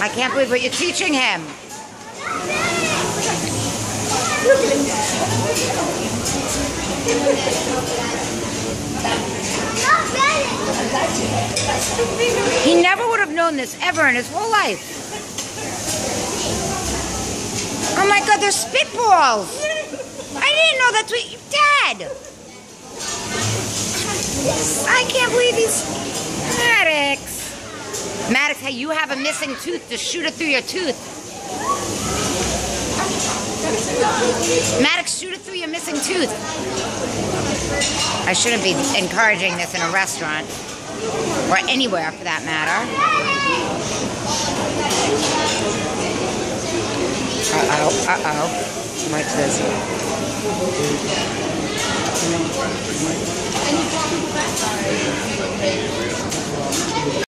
I can't believe what you're teaching him. He never would have known this ever in his whole life. Oh my god, they're spitballs! I didn't know that's what you dad! I can't believe he's Maddox. Maddox, hey, you have a missing tooth. Just shoot it through your tooth. Maddox, shoot it through your missing tooth. I shouldn't be encouraging this in a restaurant. Or anywhere for that matter. Uh-oh, uh-oh. Mike says. You